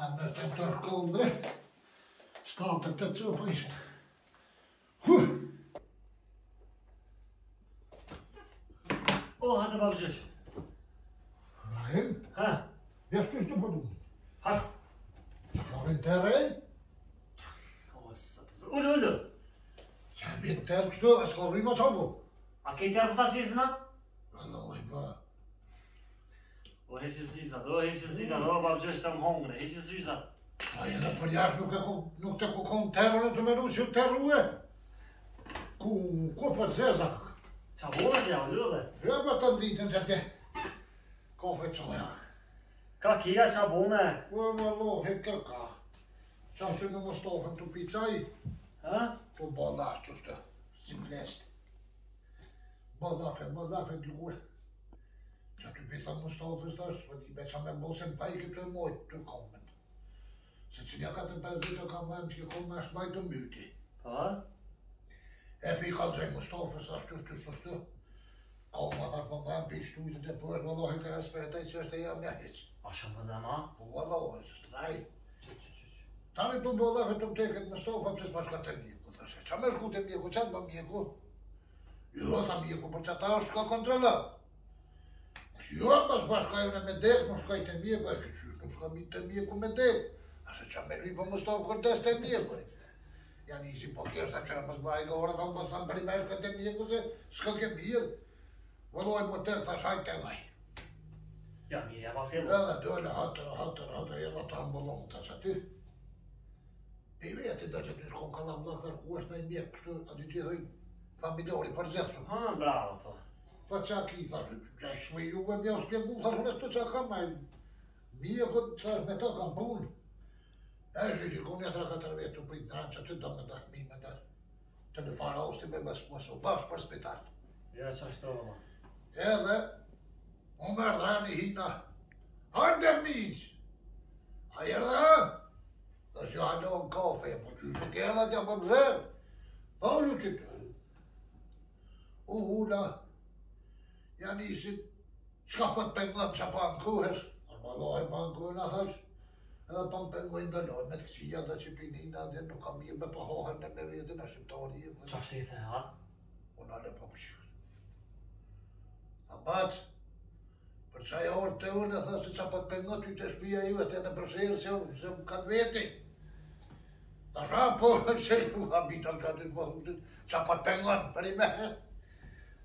Będę tym torkony. Stąd te co pójść. O, hadi babacığım. Rahim. Ha. Jeszcze już to podumaj. Hadi. Zacząłem teren. Ulu ulu. Sen bir terk tutu, eskorluyum atalım. Akey terk tutasıyız lan. Allah'a emanet. Po hej si zisa, do hej si zisa, do pa bëjë shtëm hongre, hej si zisa. A jë dhe për jash nuk e ku, nuk të ku kon të erënë të meru që të erënë e Ku, ku për po të zezak. Qa vore të jam, lëve? Vë për të nditën që te, ka fe qoja. Ka kia qa vone? Ue me lo, he ke ka. Qa shë në më stofën të pizaj? Ha? Po bada që është si më nështë. Bada ke, bada ke dy Që të pitha më stohë fështash, së vëti beqa me bosen pa i këtë mojtë të komën. Se që një katë pës dhe të kam vajmë që kom me është majtë mbyti. Pa? Po? E pi ka të zhej më stohë fështash të shtu shtu shtu. Ka më atak më vajmë për shtu i të të përsh më dohe ka është për e i që është e jam nja heq. A shë më dhe ma? Po më dhe ma, me shku të mjeku, qatë më mjeku? Jo, thë mjeku, për po, që ta është Si jo, pas bashkaj me me dek, më shkaj të mjeku, e këtë qështë, shka mi të mjeku me dek. A se që me rri për po më stovë kër të stë mjeku. Ja nisi, po kjo është që në më zbaj në orë, thonë, po thonë, për i me shkaj të mjeku, se s'ka ke mirë. Vëlloj më tërë, thë të laj. Ja, mi e vas e dojnë, atër, atër, atër, e dhe të ambullon, të që ty. E i që ty shkon kalam, dhe ku është në i mjeku, kështu, aty i familjori, për zetë shumë. Ha, bravo, po. Po qa ki i thashe, qa shme ju me mjë s'pjegu, mu, thashe me të qa ka majnë Mi e këtë qa me ta ka mbun. E shë që ku një të raka tërve të pëjtë në ranë që të do me dhe mi me dhe. Të në fara ose me bësë më së bafsh për spital. Ja, sa shtë të oma. Edhe, u me rrë dhe hina. A në miqë. A i rrë dhe? Dhe shë a në kafe, më që të kërë dhe të më zërë. u në që të. U hula, ja nisit, qka po të pengon që pa nkuhesh, normaloj pa nkuhen, a thash, edhe pa në dhe ndalon, me të këqia dhe që pinina, dhe nuk kam jem me pëhohen dhe me vjetin e shqiptari jem. Qa shte i the, ha? Unë ale po më shqyrë. A bat, për qaj orë të unë, tha thash, qa po të pengon ty të shpia ju, e të në përshirë, se unë, se më kanë veti. Ta shra, po, që ju ha bitan ka të të të të të të të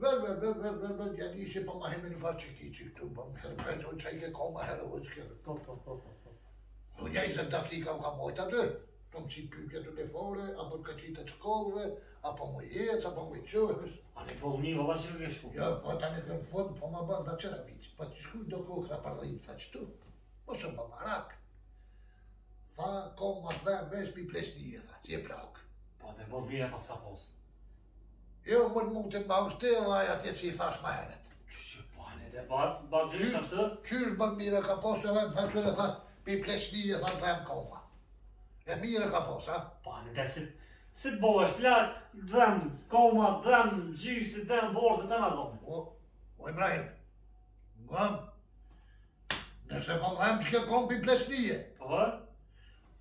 Ver, ver, ver, ver, ver, ver, gel işe bana hemen ufak çekti çıktı. Bana her pet o çeke koma her avuç kere. Top, top, top, top, top. Bu ne izin dakika bu kamo ita dur. Tom çi pümke tu defore, apo të kaçita çkolve, apo mu apo mu qëhës. A ne po mi, vala si rëgeshku. Ja, po ta ne këm fond, po ma bërë, da që rabit. Po të shkuj do kohë kra parlim, tha qëtu. Po së më marak. Fa koma ma dhe mes mi plesni, tha, që je Po, dhe mos mire Jo, më mund të bagështë të laj atje si i thash ma heret. Që pane dhe bas, bagështë ashtë? Qysh bën mire ka posë edhe më thënë që dhe pi pleshni dhe thënë koma. E mire ka posë, ha? Pane dhe si, si të plan, është koma, dhe më gjysi, dhe më borë, dhe të Po, dhëmë. O, o Ibrahim, më nëse po më dhemë që ke kom pi pleshni Po, po.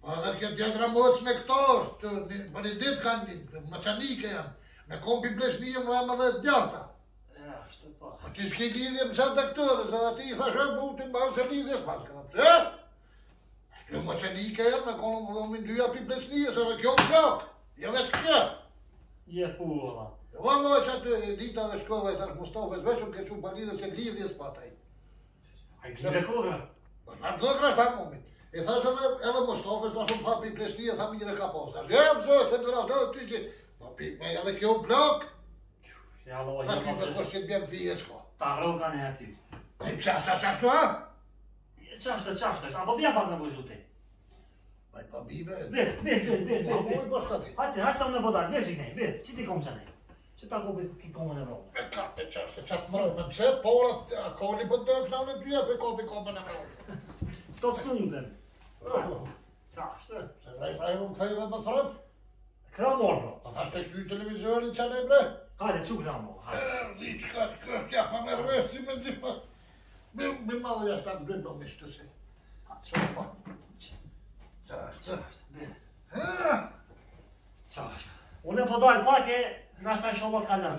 po dhe kjo tjetë rëmbojtës me këto është, për një ditë kanë më janë. Në kom pi blesh një më jam edhe djarta. A ti s'ki lidhje më qatë aktorës, edhe ati i thashe më u të më bërë se lidhje s'pa s'ka në pëse. Shtu më që një kërë, me konë më dhëmë dyja pi blesnije, se dhe kjo më kjok, jë jo veç kërë. Je pura. Dhe jo, vangë veç aty e dita dhe shkove, thash Mustafa, e ke qumë palidhe se lidhje s'pa taj. A i kjire kërë? Po të E thash edhe më pi e pi. E me dhe kjo blok? Jo, jo, jo, ta pi për të bjëm vijë e Ta rogën e aty. E pësa sa qashtu, ha? Qashtu, qashtu, a po bjëm pak në bëjshu ti. Pa i pa bjë, bre. Bjë, bjë, bjë, bjë, bjë, bjë, bjë, bjë, bjë, bjë, bjë, bjë, bjë, bjë, bë, bjë, bjë, ta ki në E ka po të qa është të qatë më pse po ora të akoli për të dërë në dyja për kopi në të sëndërë. Qa është? Qa është? Qa është? Qa është? Qa Kramon, bro. A thashtë të qyjë televizionin që anë e ble? Hajde, që hajde. Erdi, që ka të kështë, ja pa mërvesh, si me të zipa. Me, me malë ja shtë atë blinë, do mishë të si. Ha, që është, bro. Qa është, qa është, blinë. Qa është. Unë e po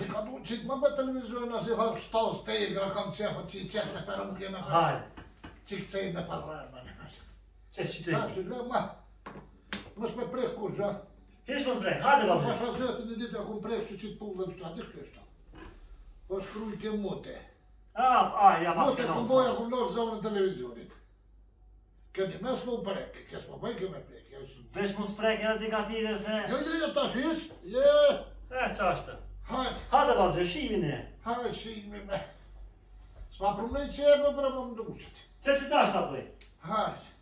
ka du që të bë televizionin, asë i fa shtalë së tejë, gra kam qefë, që i qefë në perë i qefë në perë më gjenë. Që i qefë në perë më Hesh mos brek, hajde vallë. Po shoh zot në ditë prek mprek çu çit pullën këtu, atë këtu është. Po shkruaj ke mote. Ah, ah, ja mas kanë. Mos e kuboja ku lor zonën televizionit. Këni, mes më u prek, kes më bëj këmë prek. Vesh më sprek edhe dikatire se... Jo, jo, jo, ta shish, je... E, që ashtë? Hajt. Hajt, babë, që shimi ne. Hajt, shimi me. Sma prumë në i për më më duqët. Që si ta shtë apëj? Hajt.